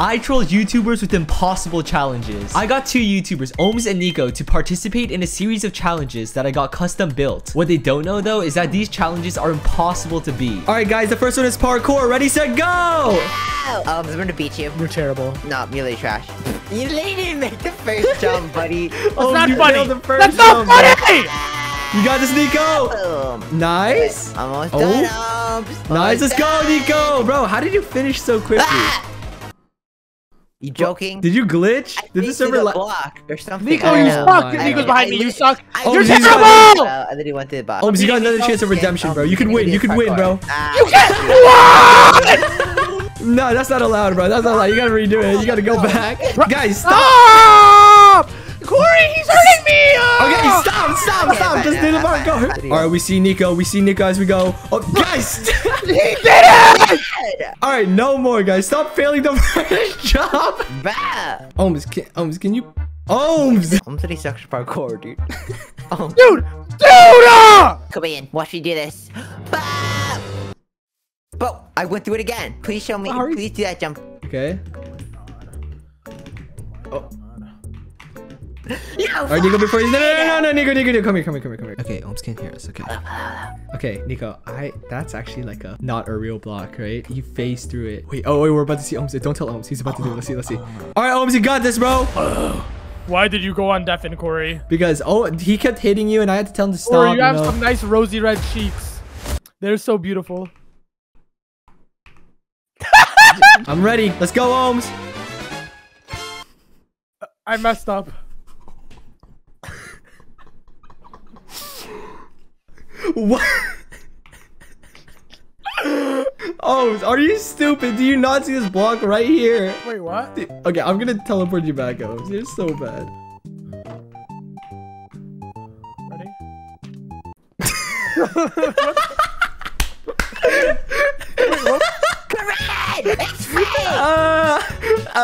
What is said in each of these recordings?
I troll YouTubers with impossible challenges. I got two YouTubers, Omz and Nico, to participate in a series of challenges that I got custom built. What they don't know though is that these challenges are impossible to beat. All right, guys, the first one is parkour. Ready, set, go! Ow! Um, I'm gonna beat you. You're terrible. No, you're literally trash. You literally didn't make the first jump, buddy. Oh, That's you not funny. failed the first That's not jump. funny! You got this, Nico. Boom. Nice. Almost Oh. done, Omz. Nice, Almost let's go, done. Nico. Bro, how did you finish so quickly? Ah! You joking? Did you glitch? I Did the think server the block or something? Nico, I you don't know. suck. Nico's God. behind me. You suck. Oh, You're terrible! Uh, I literally went to the box. Omz, you got another chance of redemption, bro. You can can win. You can win, bro. You can't. No, that's not allowed, bro. That's not allowed. You gotta redo it. You gotta go back. Guys, stop. Stop! Kory, he's hurting me! Okay, stop, stop, stop. Just do the parkour. All right, we see Nico. We see Nico as we go. Oh, guys. He did it! All right, no more, guys. Stop failing the first job. Bah! Omz, can, Omz, can you? Omz. I'm pretty sucks at parkour, dude. oh, Dude! Dude! ah! come in. Watch me do this. Bah! But I went through it again. Please show me. Sorry. Please do that jump. Okay. Oh. No, All right, Nico, before you. No, no, no, no, no, Nico, Nico, Nico, come here, come here, come here, come here. Okay, Omz can't hear us. Okay. Okay, Nico, I. That's actually like a not a real block, right? You phased through it. Wait, oh, wait, we're about to see Omz. Don't tell Omz. He's about to do it. Let's see, let's see. All right, Omz, you got this, bro. Why did you go on deafen, Kory? Because oh, he kept hitting you, and I had to tell him to stop. Kory, you you have know? some nice rosy red cheeks. They're so beautiful. I'm ready. Let's go, Omz. I messed up. What? Omz, are you stupid? Do you not see this block right here? Wait, what? Okay, I'm gonna teleport you back, Omz. You're so bad. Ready? Koryin! It's free! Uh,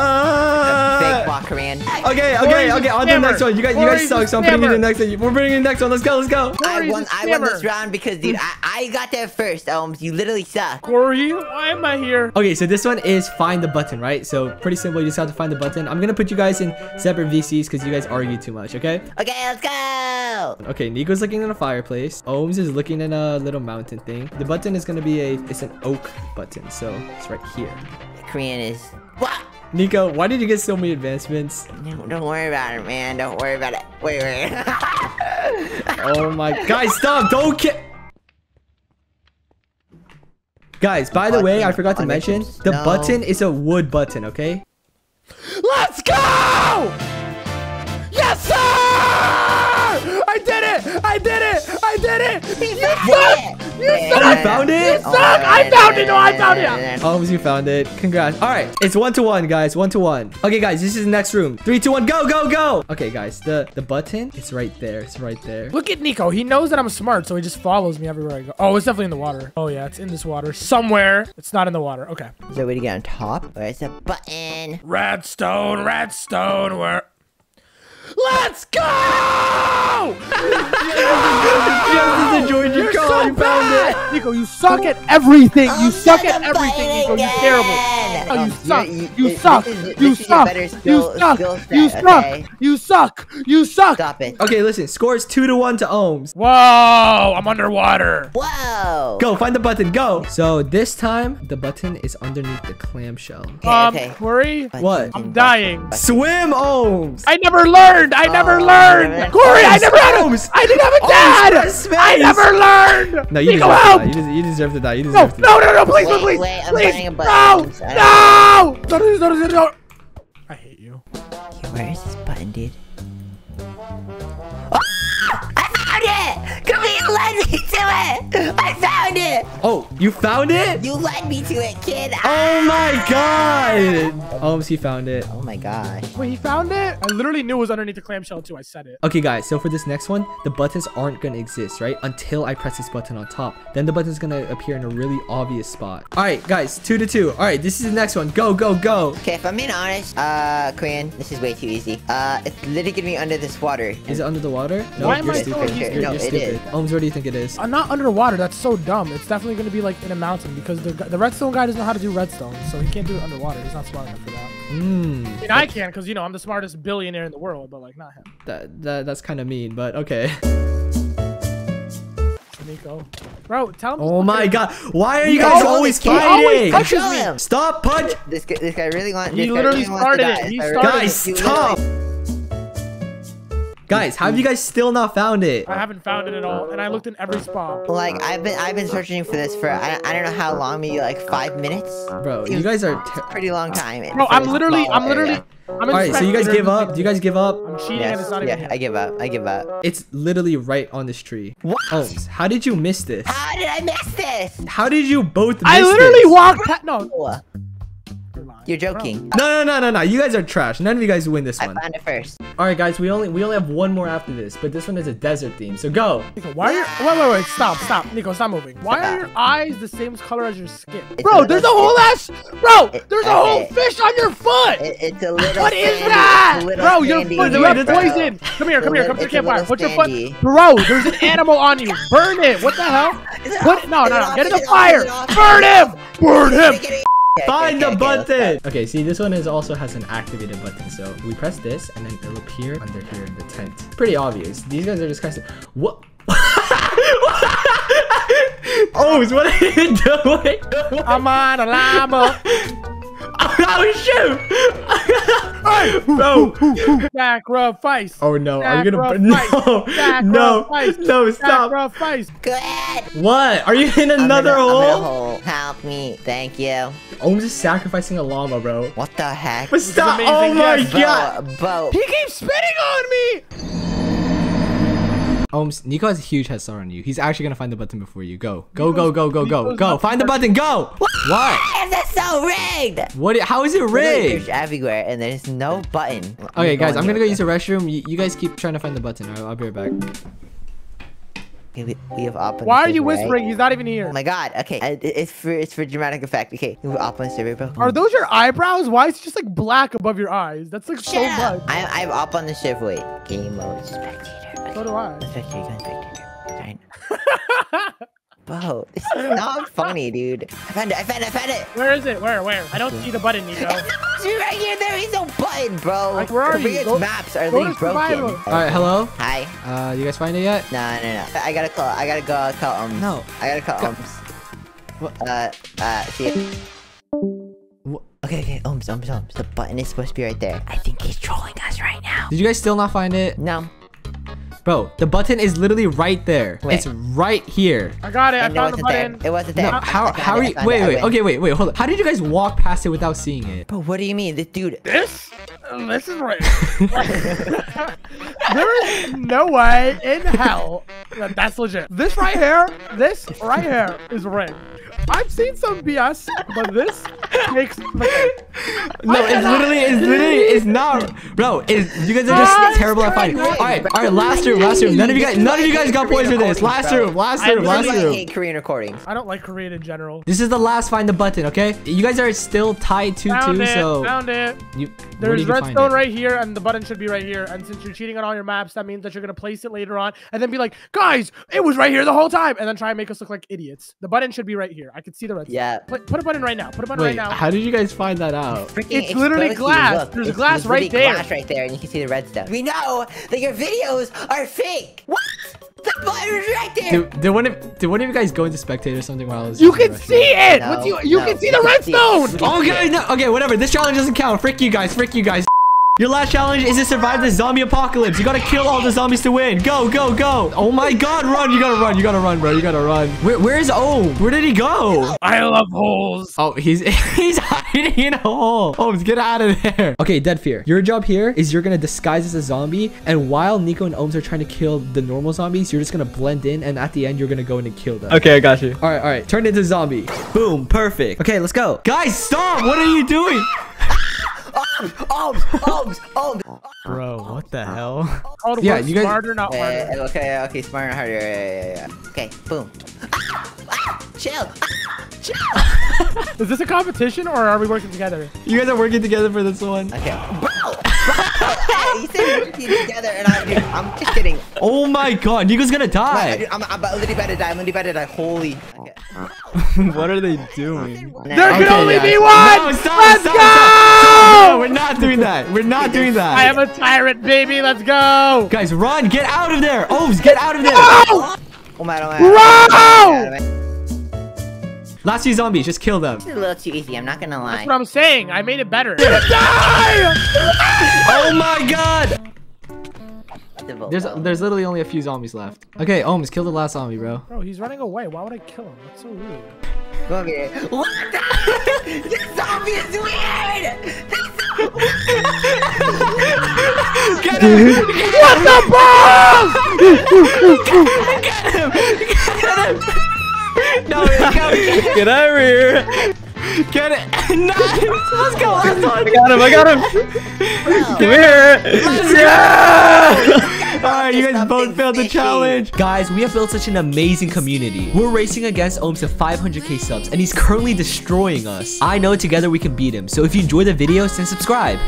uh, Fake block, Koryin. Okay, okay, Kory's okay. On to the scammer. next one. You guys, you guys suck. So I'm bringing in the next one. We're bringing in the next one. Let's go. Let's go. I Kory's won, a I won this round because, dude, I, I got there first, Omz. You literally suck. Kory, why am I here? Okay, so this one is find the button, right? So pretty simple. You just have to find the button. I'm gonna put you guys in separate VCs because you guys argue too much. Okay. Okay, let's go! Okay. Nico's looking in a fireplace. Omz is looking in a little mountain thing. The button is gonna be a. It's an oak button, so it's right here. Koryin is... What? Nico, why did you get so many advancements? No, don't worry about it, man. Don't worry about it. Wait, wait. Oh my guys, stop! Don't ki- Guys, by the way, I forgot to mention some the snow. button is a wood button, okay? Let's go! Yes, sir! I did it! I did it! I did it! You suck! You suck! You found it? You suck! I found it! No, I found it! Oh, you found it. Congrats. All right, it's one to one, guys. One to one. Okay, guys, this is the next room. Three, two, one, go, go, go. Okay, guys, the the button, it's right there. It's right there. Look at Nico. He knows that I'm smart, so he just follows me everywhere I go. Oh, it's definitely in the water. Oh, yeah, it's in this water. Somewhere. It's not in the water. Okay. Is there a way to get on top? Where's the button? Redstone, redstone, where? Let's go! Just enjoyed your You're call. so you found it. bad! Nico, you suck at everything. You Oh, suck at everything, Nico. You're terrible. You Um, suck. you're- You you- suck. is- You this is a suck. better You suck. skill You suck. okay? You suck. You suck. Stop it. Okay, listen. Scores two to one to Omz. Whoa, I'm underwater. Whoa! Go find the button. Go. So this time the button is underneath the clamshell. Okay, um, okay. Kory, Button, What? I'm dying. button. Swim, Omz. I never learned. I never Oh, learned. man. Kory, I never had a. Omz. I didn't have a dad. press I never learned. No, you Nico, deserve to die. You, deserve to die. You No, to die. no, no, no, please, Wait, please, wait, I'm please. finding a No. I hate you. Okay, Where is this button, dude? You led me to it! I found it! Oh, you found it? You led me to it, kid! Oh my god! Omz, he found it. Oh my gosh. Wait, he found it? I literally knew it was underneath the clamshell too. I said it. Okay, guys, so for this next one, the buttons aren't gonna exist, right? Until I press this button on top. Then the button's gonna appear in a really obvious spot. All right, guys, two to two. All right, this is the next one. Go, go, go. Okay, if I'm being honest, uh, Koryin, this is way too easy. Uh, it's literally gonna be under this water. Is it under the water? No, Why am you're I stupid. so You're, easy? you're it stupid. is. Omz, where do you think it is? I'm not underwater. That's so dumb. It's definitely going to be like in a mountain because the, the redstone guy doesn't know how to do redstone, so he can't do it underwater. He's not smart enough for that. Hmm. I mean, I can because you know I'm the smartest billionaire in the world, but like not him. That, that that's kind of mean, but okay. Nico, bro, tell him. Oh my god. Why are you No, guys no, always this kid always fighting? punches me. Stop punch. This guy, this guy really wants. He this literally really to started it. He guy started really- it. Guys, he stop. Literally- Guys, have you guys still not found it? I haven't found it at all, and I looked in every spot. Like I've been, I've been searching for this for I, I don't know how long, maybe like five minutes. Bro, you guys are. Pretty long time. Bro, I'm literally, I'm literally. area. I'm All right, so you guys give up. Do you guys give up? I'm cheating, and it's Yes, not even yeah, here. I give up. I give up. It's literally right on this tree. What? Oh, how did you miss this? How did I miss this? How did you both miss I literally this? walked. Pa- no, You're joking. No, no, no, no, no. You guys are trash. None of you guys win this I one. found it first. All right, guys. We only we only have one more after this, but this one is a desert theme. So go. Nico, why are your wait wait wait stop stop Nico stop moving why are your eyes the same color as your skin It's bro a there's a whole ass bro It- there's a whole fish on your foot It, it's a little. what is sandy. that It's bro your foot you Wait, have poison come here come here come to the It's campfire put your foot bro there's an animal on you burn it what the hell put it no no no get in the it off? fire Is it off? burn him burn him Take it- Okay, Find okay, the okay, button. Okay, see this one is also has an activated button. So we press this, and then it'll appear under here in the tent. Pretty obvious. These guys are just kind of what. oh, what are you doing? I'm on a llama oh shoot! Bro. sacrifice Oh no, are you gonna? No, no, no, stop! sacrifice Go ahead. What? Are you in I'm in another a- I'm in a hole? hole. Help me. Thank you. Ohms is sacrificing a llama, bro. What the heck? But stop! Oh my yes, god! Bo, Bo. he keeps spitting on me Omz, Nico has a huge head start on you. He's actually gonna find the button before you. Go, go, go, go, go, go, Nico's go! not Find the button. Go! What? Why is this so rigged? What? How is it rigged? There's everywhere, and there's no button. Okay, guys, I'm gonna go use the restroom. You, you guys keep trying to find the button. Alright, I'll be right back. We, we have up on why the are you server, right? whispering he's not even here Oh my god. Okay, it- it's for it's for dramatic effect. Okay, we have up on the server, bro. Are those your eyebrows? Why is it just like black above your eyes? That's like so up. much. I'm I'm up on the server. Wait, game mode spectator. Okay. So do I. Spectator, go spectator. Fine. Bro, this is not funny, dude. I found it. I found it. I found it. Where is it? Where? Where? I don't see the button, Nico. It's right here. There is no button, bro. Like, where are you? Koryin's Go- maps are go really to broken. Alright, hello. Hi. Uh, you guys find it yet? No, no, no. I gotta call. I gotta go call Omz. No. I gotta call Go- Omz. What? Uh, uh, see. Wha- Okay, okay, Omz, Omz, Omz. The button is supposed to be right there. I think he's trolling us right now. Did you guys still not find it? No. Bro, the button is literally right there. Wait. It's right here. I got it. I And it found the wasn't there. button. It wasn't there. No, how how it, are you? found Wait, it, I wait. Okay, wait, wait. Hold on. How did you guys walk past it without seeing it? Bro, what do you mean? This dude. This? This is right. there is no way in hell that that's legit. This right here, this right here is rigged. I've seen some BS, but this makes No, it's literally, it's literally, it's not, bro. It's you guys are just Ah, terrible at it's fighting. All crazy. right, all right. Last room, last room. None of you guys, none of you guys got points for this. Last room, last I room, last literally I room. hate Koryin recordings. I don't like Koryin in general. This is the last find the button, okay? You guys are still tied two Found two, it. so Found it. you. where There's did you find redstone it? right here, and the button should be right here. And since you're cheating on all your maps, that means that you're gonna place it later on, and then be like, "Guys, it was right here the whole time," and then try and make us look like idiots. The button should be right here. I can see the redstone. Yeah. Put, put a button right now. Put a button Wait, right now. how did you guys find that out? Freaking It's literally exposed to you. glass. Look, There's it's- glass it's right there. glass right there, and you can see the redstone. We know that your videos are fake. What? The button is right there. Did, did one of did one of you guys go into spectate or something while I was? You can see it. No, What's you you no, can see the can see redstone. Okay, no, okay, whatever. This challenge doesn't count. Frick you guys. Frick you guys. Your last challenge is to survive the zombie apocalypse. You gotta kill all the zombies to win. Go, go, go. Oh my god, run. You gotta run. You gotta run, bro. You gotta run. Where, where is O? Where did he go? I love holes. Oh, he's he's hiding in a hole. Omz, get out of there. Okay, Dead Fear. Your job here is you're gonna disguise as a zombie, and while Nico and Omz are trying to kill the normal zombies, you're just gonna blend in, and at the end, you're gonna go in and kill them. Okay, I got you. All right, all right. Turn into zombie. Boom, perfect. Okay, let's go. Guys, stop. What are you doing? Omz, Omz, Omz. Bro, what the hell? Called Yeah, you guys- smarter, not Yeah, harder. yeah, okay, okay, smarter, harder. Yeah, yeah, yeah, yeah. Okay, boom. Ah, ah, chill. Ah, chill. Is this a competition or are we working together? You guys are working together for this one. Okay, bro. bro. you said working together, and I, dude, I'm just kidding. Oh my god, Nico's gonna I, die. dude, I'm, I'm about- literally about to die. I'm literally about to die. Holy. What are they doing? There can only guys. be one. No, stop, Let's stop, go. Doing that. We're not doing that. I am a tyrant, baby. Let's go. Guys, run! Get out of there! Omz, get out of there! Oh my, oh my. Oh, bro! Oh, oh, last few zombies, just kill them. This is a little too easy, I'm not gonna lie. That's what I'm saying. I made it better. Die! Oh my god! There's there's literally only a few zombies left. Okay, Omz, kill the last zombie, bro. Bro, he's running away. Why would I kill him? That's so weird. Go over here. What the? this zombie is weird! Get him! What the bomb? No, go, get over here! Get it! Nice! Let's go, last one! got him. I got him. Come here. Alright, you guys both failed the challenge. Guys, we have built such an amazing community. We're racing against Omz to 500k subs, and he's currently destroying us. I know together we can beat him, so if you enjoy the video, then subscribe.